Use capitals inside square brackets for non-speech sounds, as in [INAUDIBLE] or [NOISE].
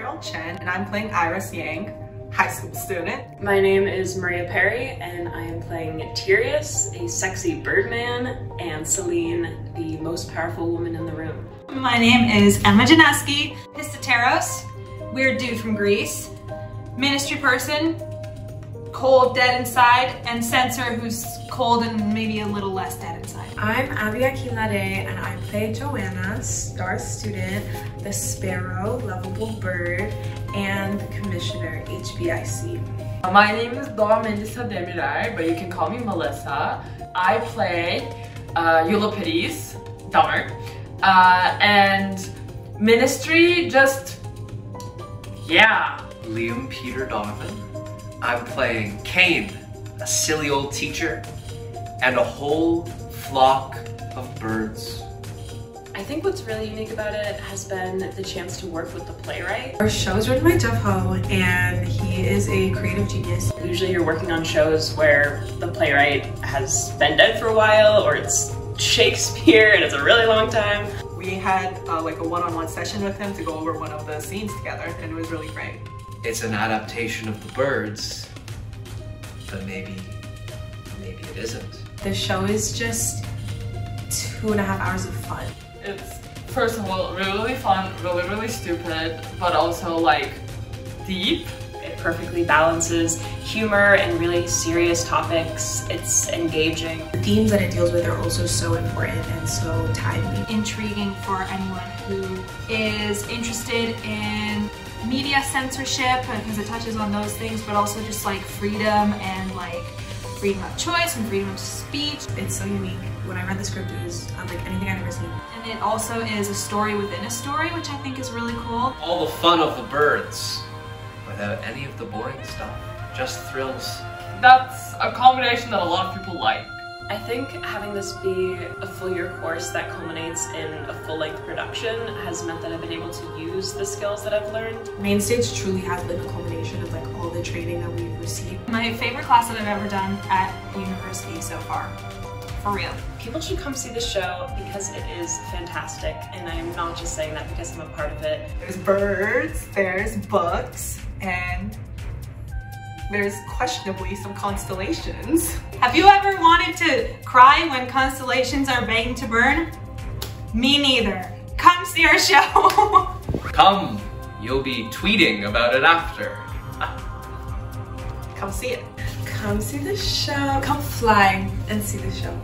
Carol Chen, and I'm playing Iris Yang, high school student. My name is Maria Perry, and I am playing Tereus, a sexy birdman, and Celine, the most powerful woman in the room. My name is Emma Janeski, Pistateros, weird dude from Greece, ministry person, cold, dead inside, and Censor, who's cold and maybe a little less dead inside. I'm Abby Akilade and I play Joanna, star student, the sparrow, lovable bird, and the commissioner, HBIC. My name is Dora Melissa Demirai, but you can call me Melissa. I play uh, Euripides, Dumber, uh, and Ministry just, yeah. Liam Peter Donovan. I'm playing Kane, a silly old teacher, and a whole flock of birds. I think what's really unique about it has been the chance to work with the playwright. Our show is written by Jeff Ho and he is a creative genius. Usually you're working on shows where the playwright has been dead for a while or it's Shakespeare and it's a really long time. We had uh, like a one-on-one -on -one session with him to go over one of the scenes together and it was really great. It's an adaptation of the birds, but maybe, maybe it isn't. The show is just two and a half hours of fun. It's, first of all, really, really fun, really, really stupid, but also like deep. It perfectly balances humor and really serious topics. It's engaging. The themes that it deals with are also so important and so timely. Intriguing for anyone who is interested in media censorship because it touches on those things, but also just like freedom and like freedom of choice and freedom of speech. It's so unique. When I read the script, it was uh, unlike anything I've ever seen. And it also is a story within a story, which I think is really cool. All the fun of the birds, without any of the boring stuff. Just thrills. That's a combination that a lot of people like. I think having this be a full year course that culminates in a full length production has meant that I've been able to use the skills that I've learned. Mainstage truly has been a culmination of like all the training that we've received. My favorite class that I've ever done at university so far. For real. People should come see the show because it is fantastic and I'm not just saying that because I'm a part of it. There's birds, there's books, and there's questionably some constellations. Have you ever wanted to cry when constellations are begging to burn? Me neither. Come see our show. [LAUGHS] Come, you'll be tweeting about it after. Come see it. Come see the show. Come fly and see the show.